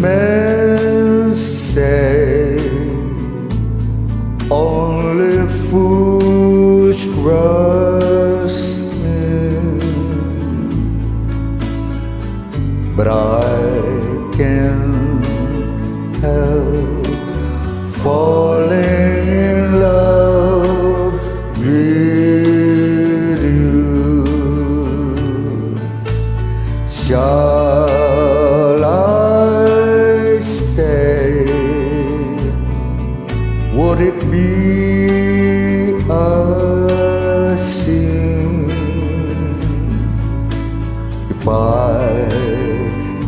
men say only fools trust me, but I can't help falling in love with you. Shall be a sin if I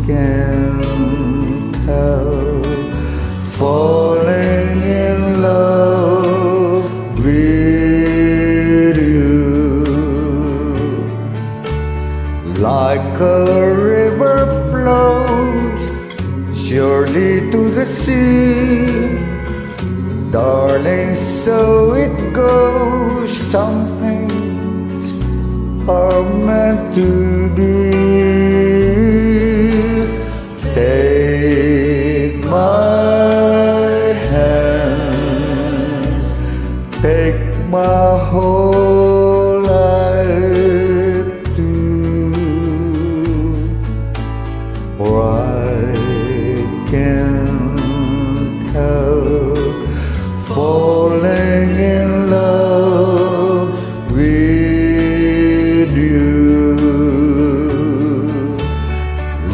can help falling in love with you? Like a river flows surely to the sea. Darling, so it goes. Some things are meant to be. Take my hands, take my whole